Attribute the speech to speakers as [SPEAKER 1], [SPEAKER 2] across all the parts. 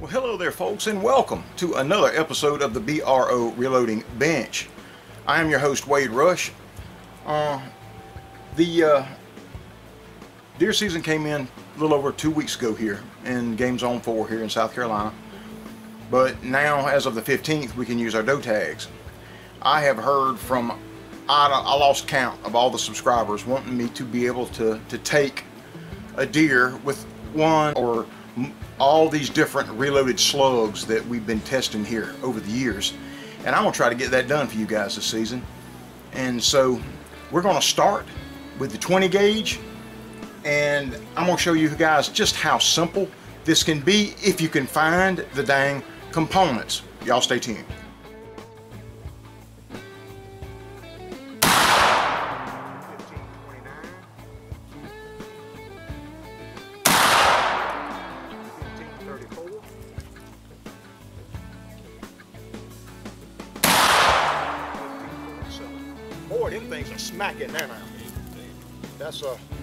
[SPEAKER 1] Well, hello there, folks, and welcome to another episode of the BRO Reloading Bench. I am your host, Wade Rush. Uh, the uh, deer season came in a little over two weeks ago here in Game Zone 4 here in South Carolina. But now, as of the 15th, we can use our doe tags. I have heard from, I, I lost count of all the subscribers wanting me to be able to, to take a deer with one or all these different reloaded slugs that we've been testing here over the years. And I'm gonna try to get that done for you guys this season. And so we're gonna start with the 20 gauge and I'm gonna show you guys just how simple this can be if you can find the dang components. Y'all stay tuned.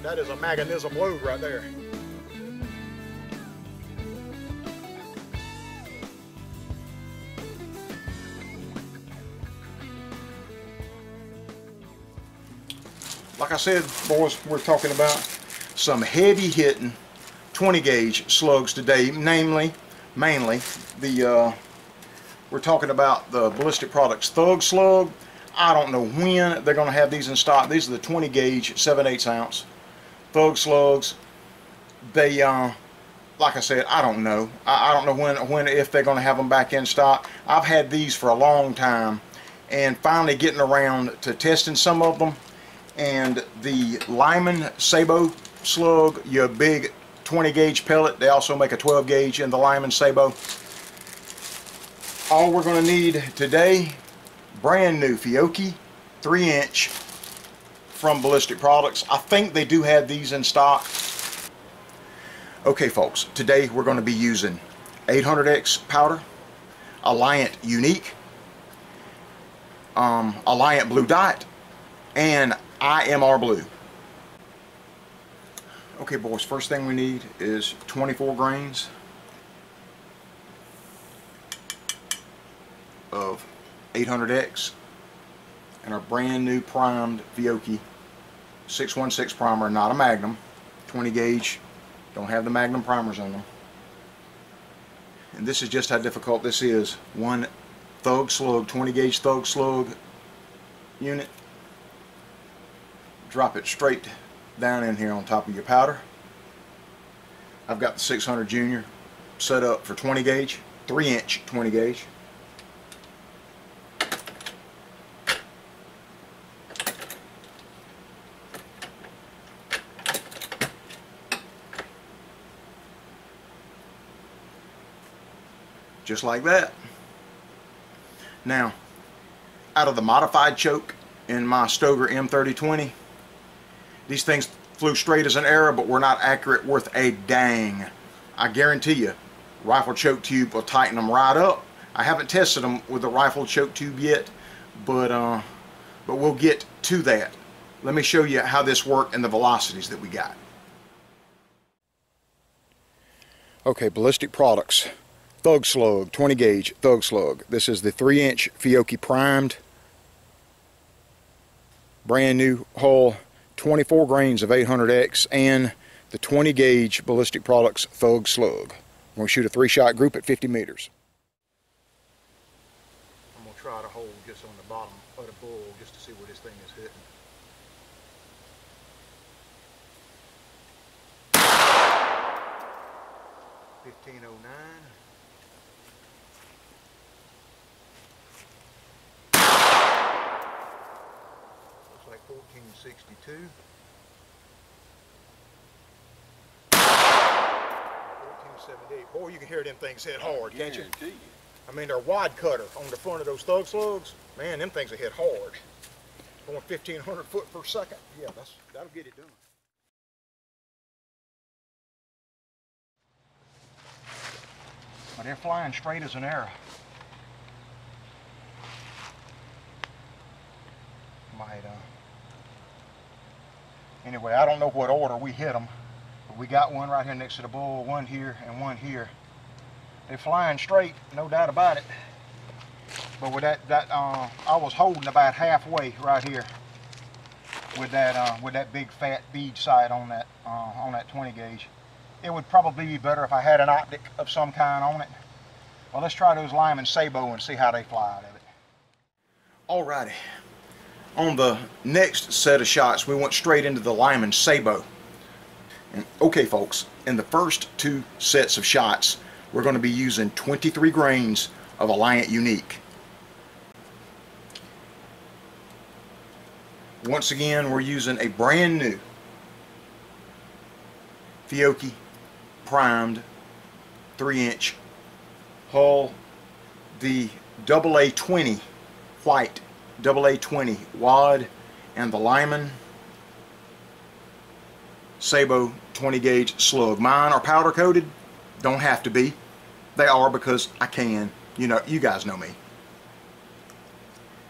[SPEAKER 1] That is a mechanism load right there. Like I said, boys, we're talking about some heavy hitting 20 gauge slugs today, namely, mainly the uh, we're talking about the Ballistic Products Thug Slug. I don't know when they're going to have these in stock. These are the 20 gauge, 7 8 ounce Thug Slugs. They, uh, like I said, I don't know. I, I don't know when, when, if they're going to have them back in stock. I've had these for a long time and finally getting around to testing some of them. And the Lyman Sabot Slug, your big 20 gauge pellet. They also make a 12 gauge in the Lyman Sabot. all we're going to need today brand new Fiocchi 3 inch from Ballistic Products. I think they do have these in stock. Okay folks today we're going to be using 800X powder Alliant Unique um, Alliant Blue Dot and IMR Blue. Okay boys first thing we need is 24 grains of 800X and our brand new primed Fiocchi 616 primer, not a Magnum, 20 gauge, don't have the Magnum primers on them. And this is just how difficult this is. One Thug Slug, 20 gauge Thug Slug unit. Drop it straight down in here on top of your powder. I've got the 600 Junior set up for 20 gauge, 3 inch 20 gauge. Just like that. Now, out of the modified choke in my Stoeger M3020, these things flew straight as an arrow, but were not accurate worth a dang. I guarantee you, rifle choke tube will tighten them right up. I haven't tested them with the rifle choke tube yet, but uh, but we'll get to that. Let me show you how this worked and the velocities that we got. Okay, Ballistic Products. Thug Slug, 20 gauge Thug Slug. This is the 3 inch Fiocchi primed. Brand new hull, 24 grains of 800X and the 20 gauge Ballistic Products Thug Slug. I'm going to shoot a three shot group at 50 meters. I'm going to try to hold just on the bottom of the bull just to see where this thing is hitting. Fifteen oh nine. Looks like fourteen sixty two. 1478. Boy, you can hear them things hit hard, can't you? I mean, they're wide cutter on the front of those thug slugs. Man, them things hit hard. Going 1,500 foot per second. Yeah, that's that'll get it done. But they're flying straight as an arrow. Might, uh... Anyway, I don't know what order we hit them. But we got one right here next to the bull, one here, and one here. they're flying straight, no doubt about it. But with that, that uh, I was holding about halfway right here with that uh, with that big fat bead sight on that uh, on that 20 gauge. It would probably be better if I had an optic of some kind on it. Well, let's try those Lyman Sabot and see how they fly out of it. Alrighty. On the next set of shots, we went straight into the Lyman Sabot. And okay, folks, in the first two sets of shots, we're going to be using 23 grains of Alliant Unique. Once again, we're using a brand new Fiocchi primed 3 inch hull, the AA20 white AA20 wad, and the Lyman Sabot 20 gauge slug. Mine are powder coated, don't have to be. They are because I can. You know, you guys know me.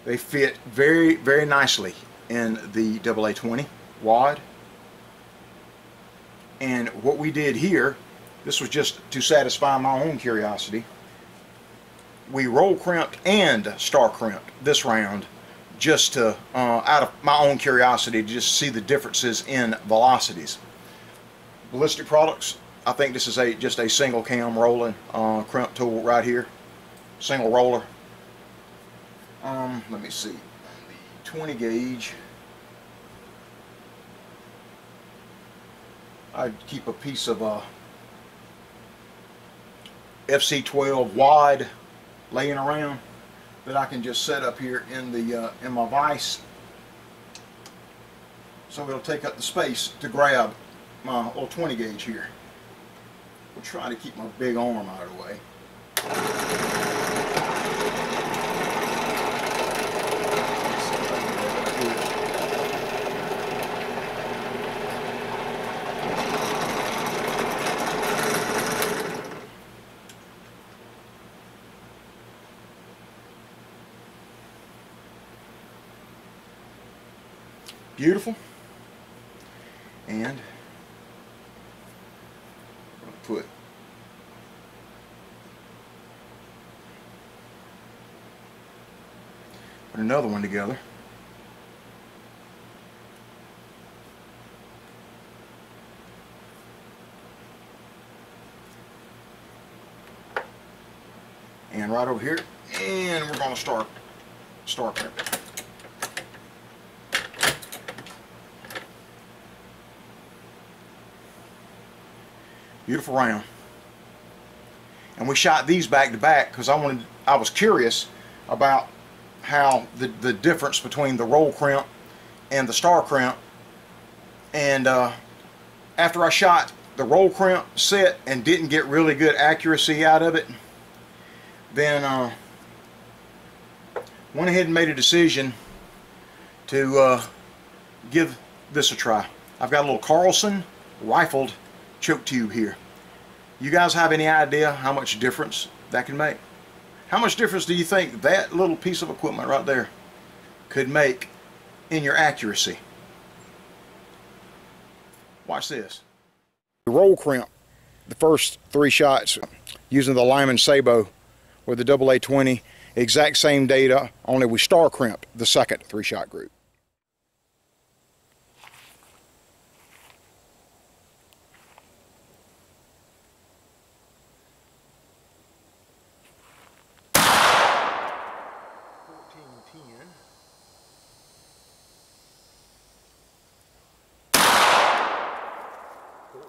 [SPEAKER 1] They fit very, very nicely in the AA20 wad. And what we did here, this was just to satisfy my own curiosity. We roll crimped and star crimped this round just to, uh, out of my own curiosity, to just see the differences in velocities. Ballistic Products, I think this is a just a single cam rolling uh, crimp tool right here. Single roller. Um, let me see. The 20 gauge. I'd keep a piece of uh, FC12 wad laying around that I can just set up here in the uh, in my vise so it'll take up the space to grab my old 20 gauge here. We'll try to keep my big arm out of the way. Beautiful. And put put another one together. And right over here, and we're going to start start crimping. Beautiful round. And we shot these back to back because I wanted, I was curious about how the, the difference between the roll crimp and the star crimp. And uh, after I shot the roll crimp set and didn't get really good accuracy out of it, then uh, went ahead and made a decision to uh, give this a try. I've got a little Carlson rifled choke tube here. You guys have any idea how much difference that can make? How much difference do you think that little piece of equipment right there could make in your accuracy? Watch this. The roll crimp, the first three shots using the Lyman Sabot with the AA20, exact same data, only we star crimped the second three shot group.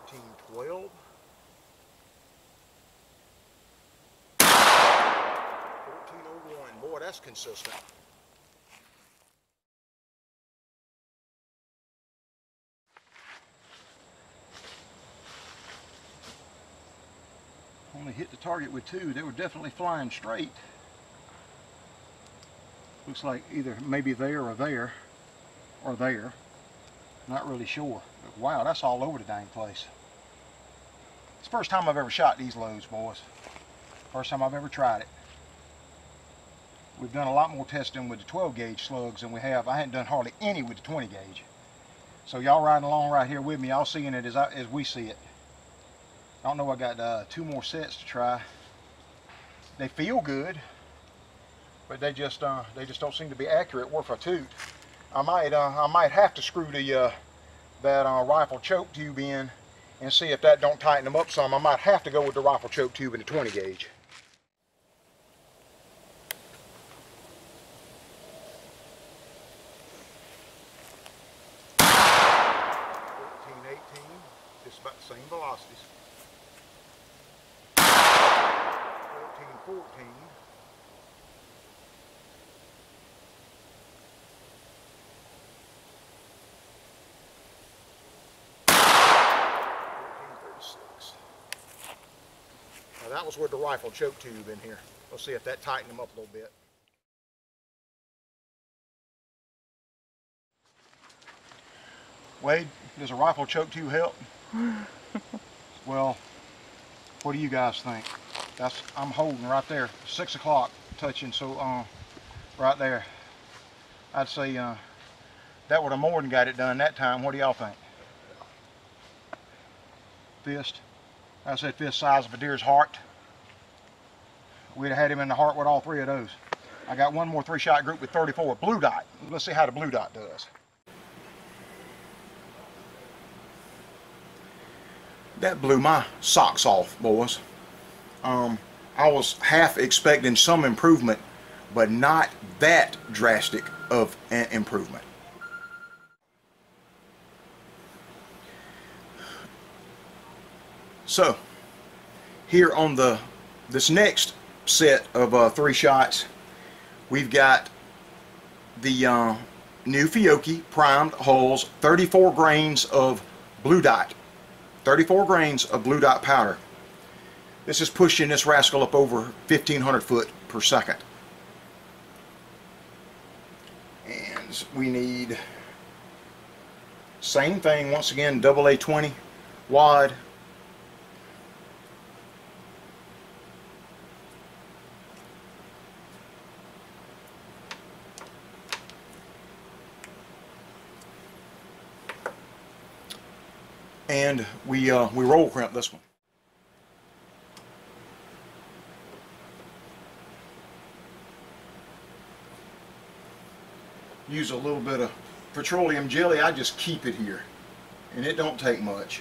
[SPEAKER 1] Fourteen twelve. Fourteen oh one. Boy, that's consistent. Only hit the target with two. They were definitely flying straight. Looks like either maybe there or there or there. Not really sure. But wow, that's all over the dang place. It's the first time I've ever shot these loads, boys. First time I've ever tried it. We've done a lot more testing with the 12 gauge slugs than we have. I hadn't done hardly any with the 20 gauge. So y'all riding along right here with me, y'all seeing it as, I, as we see it. I don't know, I got uh, two more sets to try. they feel good, but they just uh, they just don't seem to be accurate worth a toot. I might uh, I might have to screw the uh, that uh, rifle choke tube in and see if that don't tighten them up some. I might have to go with the rifle choke tube in the 20 gauge. Just about the same velocities. 14, 14. Now that was with the rifle choke tube in here. Let's see if that tightened them up a little bit. Wade, does a rifle choke tube help? well, what do you guys think? That's I'm holding right there, six o'clock, touching. So, uh, right there, I'd say uh, that would have more than got it done that time. What do y'all think? Fist. I said fist size of a deer's heart. We'd have had him in the heart with all three of those. I got one more three-shot group with 34 blue dot. Let's see how the blue dot does. That blew my socks off, boys. Um, I was half expecting some improvement, but not that drastic of an improvement. So, here on the this next set of uh, three shots, we've got the uh, new Fiocchi primed holes, 34 grains of blue dot, 34 grains of blue dot powder. This is pushing this rascal up over 1500 foot per second. And we need same thing once again double A20 wad and we uh, we roll crimp this one. Use a little bit of petroleum jelly. I just keep it here, and it don't take much.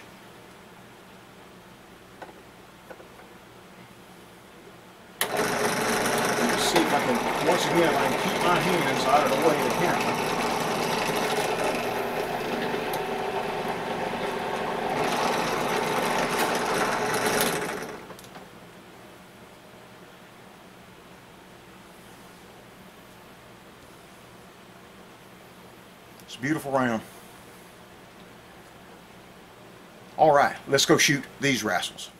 [SPEAKER 1] see if I can once again I can keep my hands out of the way of the camera. Beautiful round. All right, let's go shoot these rascals.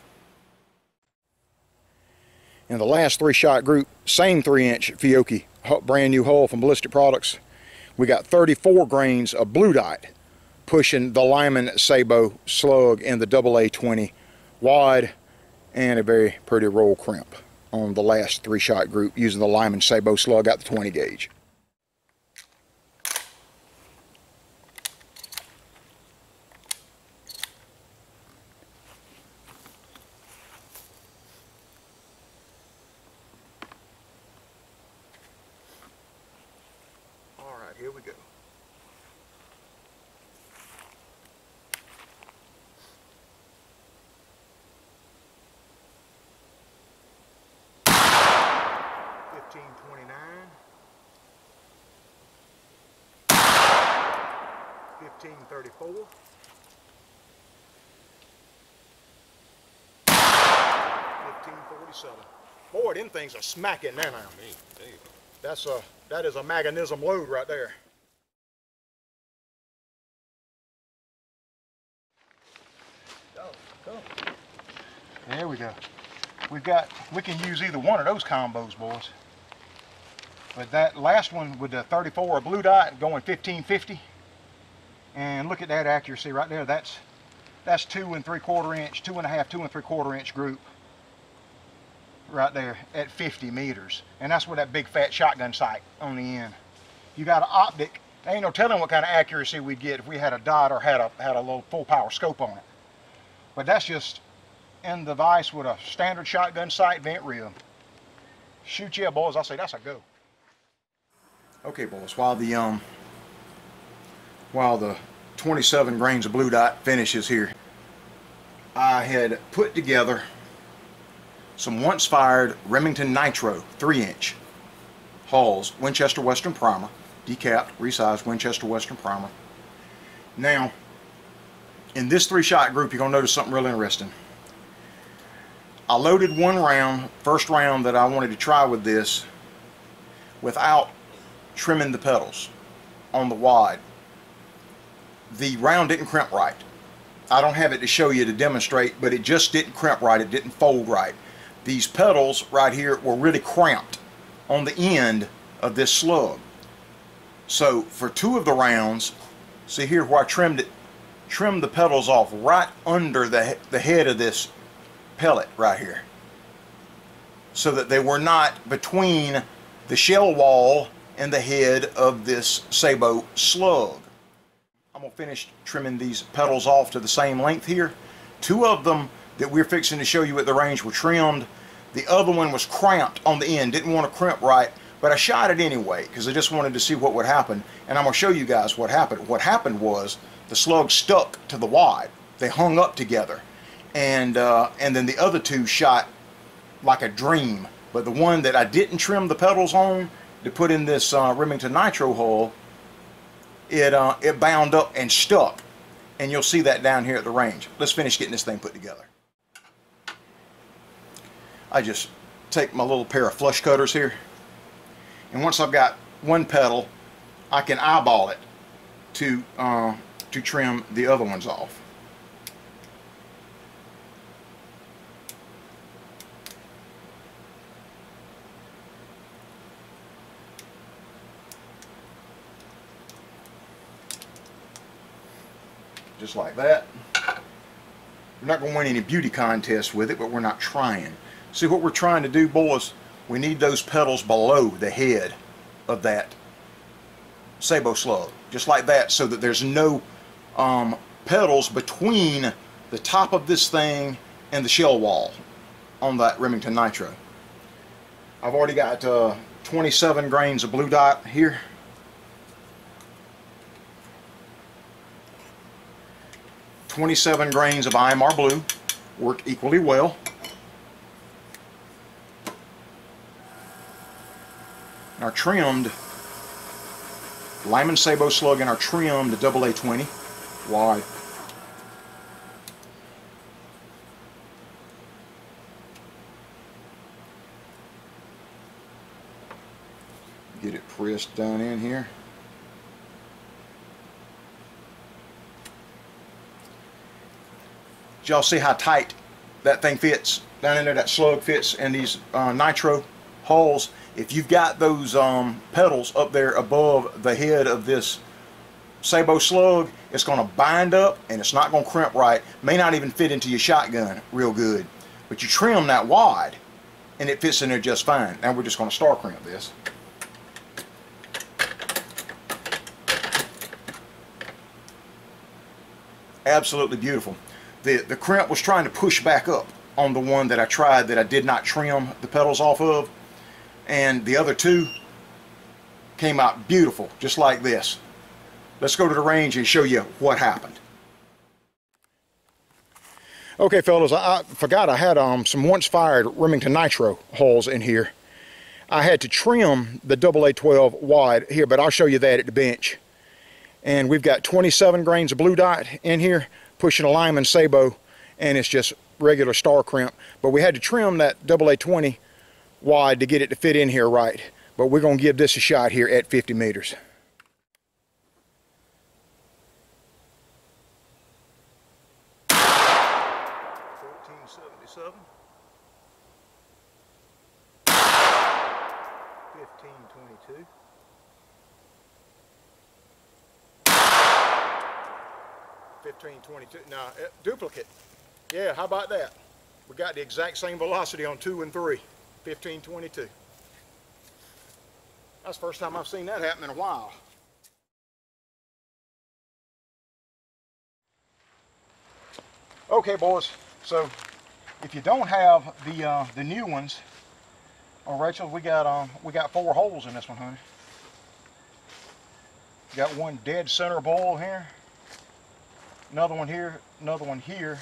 [SPEAKER 1] In the last three shot group, same three inch Fiocchi brand new hull from Ballistic Products. We got 34 grains of blue dot pushing the Lyman Sabot slug in the AA20 wide and a very pretty roll crimp on the last three shot group using the Lyman Sabot slug out the 20 gauge. 47. Boy, them things are smacking now. now. That's a, that is a magnetism load right there. There we go. We've got, we can use either one of those combos, boys. But that last one with the 34 blue dot going 1550. And look at that accuracy right there. That's that's two and three quarter inch, two and a half, two and three quarter inch group right there at 50 meters. And that's where that big fat shotgun sight on the end. You got an optic, there ain't no telling what kind of accuracy we'd get if we had a dot or had a, had a little full power scope on it. But that's just in the vise with a standard shotgun sight vent rib. Shoot yeah, boys. I say that's a go. Okay, boys. While the um, while the 27 grains of blue dot finishes here, I had put together some once fired Remington Nitro 3 inch hulls, Winchester Western Primer, decapped, resized Winchester Western Primer. Now, in this three shot group, you're going to notice something really interesting. I loaded one round, first round that I wanted to try with this, without trimming the petals on the wide. The round didn't crimp right. I don't have it to show you to demonstrate, but it just didn't crimp right. It didn't fold right. These petals right here were really cramped on the end of this slug. So for two of the rounds, see here where I trimmed it, trimmed the petals off right under the, the head of this pellet right here. So that they were not between the shell wall and the head of this Sabot slug. I'm going to finish trimming these petals off to the same length here. Two of them that we're fixing to show you at the range were trimmed. The other one was cramped on the end, didn't want to crimp right, but I shot it anyway because I just wanted to see what would happen. And I'm going to show you guys what happened. What happened was the slug stuck to the wide. They hung up together. And, uh, and then the other two shot like a dream. But the one that I didn't trim the petals on to put in this uh, Remington Nitro hole, it, uh, it bound up and stuck. And you'll see that down here at the range. Let's finish getting this thing put together. I just take my little pair of flush cutters here. And once I've got one petal, I can eyeball it to, uh, to trim the other ones off. just like that. We're not going to win any beauty contests with it, but we're not trying. See what we're trying to do, boys? We need those petals below the head of that sabot slug, just like that, so that there's no um, petals between the top of this thing and the shell wall on that Remington Nitro. I've already got uh, 27 grains of blue dot here. 27 grains of IMR blue work equally well. And our trimmed Lyman Sabot slug and our trimmed AA20 wide. Get it pressed down in here. y'all see how tight that thing fits down in there that slug fits in these uh, nitro holes if you've got those um, pedals up there above the head of this Sabot slug it's going to bind up and it's not going to crimp right. May not even fit into your shotgun real good. But you trim that wide and it fits in there just fine. Now we're just going to star crimp this. Absolutely beautiful. The, the crimp was trying to push back up on the one that I tried that I did not trim the petals off of. And the other two came out beautiful, just like this. Let's go to the range and show you what happened. Okay, fellas, I, I forgot I had um, some once fired Remington Nitro holes in here. I had to trim the AA12 wide here, but I'll show you that at the bench. And we've got 27 grains of blue dot in here pushing a Lyman Sabot and it's just regular star crimp. But we had to trim that AA20 wide to get it to fit in here right. But we're going to give this a shot here at 50 meters. Fifteen twenty-two. 1522. Now, uh, duplicate. Yeah, how about that? We got the exact same velocity on 2 and 3. 1522. That's the first time I've seen that happen in a while. Okay, boys. So, if you don't have the uh, the new ones, Oh, Rachel, we got um, we got four holes in this one, honey. Got one dead center bowl here. Another one here. Another one here.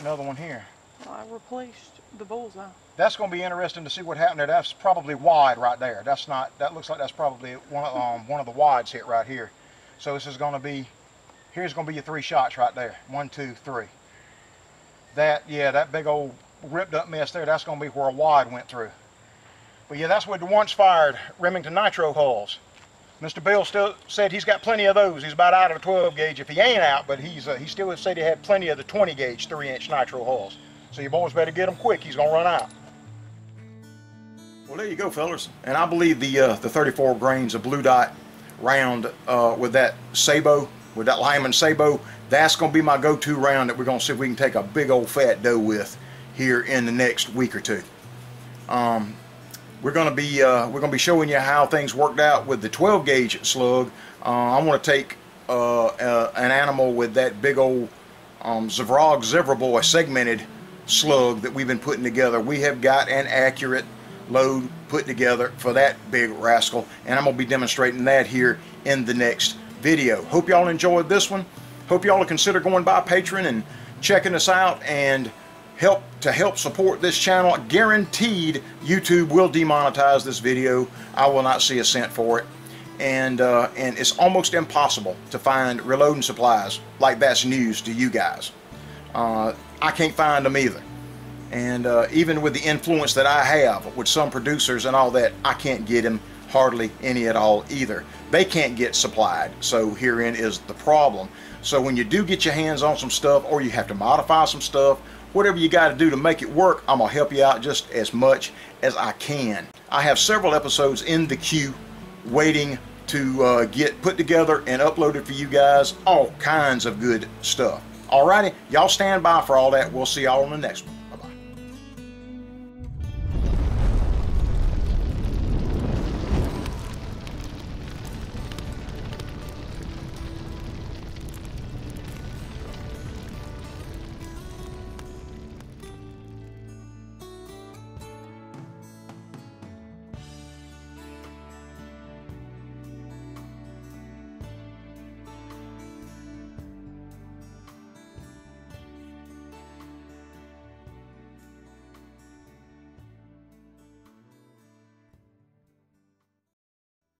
[SPEAKER 1] Another one here.
[SPEAKER 2] I replaced the bullseye.
[SPEAKER 1] That's going to be interesting to see what happened there. That's probably wide right there. That's not. That looks like that's probably one of um, one of the wides hit right here. So this is going to be. Here's going to be your three shots right there. One, two, three. That yeah, that big old ripped up mess there. That's going to be where a wide went through. But yeah, that's what the once fired Remington Nitro hulls. Mr. Bill still said he's got plenty of those. He's about out of the 12 gauge if he ain't out, but he's uh, he still said he had plenty of the 20 gauge 3 inch Nitro hulls. So you boys better get them quick. He's gonna run out. Well, there you go, fellas. And I believe the uh, the 34 grains of blue dot round uh, with that Sabot, with that Lyman Sabot, that's gonna be my go-to round that we're gonna see if we can take a big old fat doe with here in the next week or two. Um, we're going to be uh, we're going to be showing you how things worked out with the 12 gauge slug. Uh, I want to take uh, uh, an animal with that big old um, Zebra Boy segmented slug that we've been putting together. We have got an accurate load put together for that big rascal, and I'm to be demonstrating that here in the next video. Hope y'all enjoyed this one. Hope y'all consider going by Patreon and checking us out and help to help support this channel. Guaranteed YouTube will demonetize this video. I will not see a cent for it. And, uh, and it's almost impossible to find reloading supplies like that's news to you guys. Uh, I can't find them either. And uh, even with the influence that I have with some producers and all that, I can't get them hardly any at all either. They can't get supplied. So herein is the problem. So when you do get your hands on some stuff or you have to modify some stuff whatever you got to do to make it work, I'm going to help you out just as much as I can. I have several episodes in the queue waiting to uh, get put together and uploaded for you guys. All kinds of good stuff. Alrighty, y'all stand by for all that. We'll see y'all on the next one.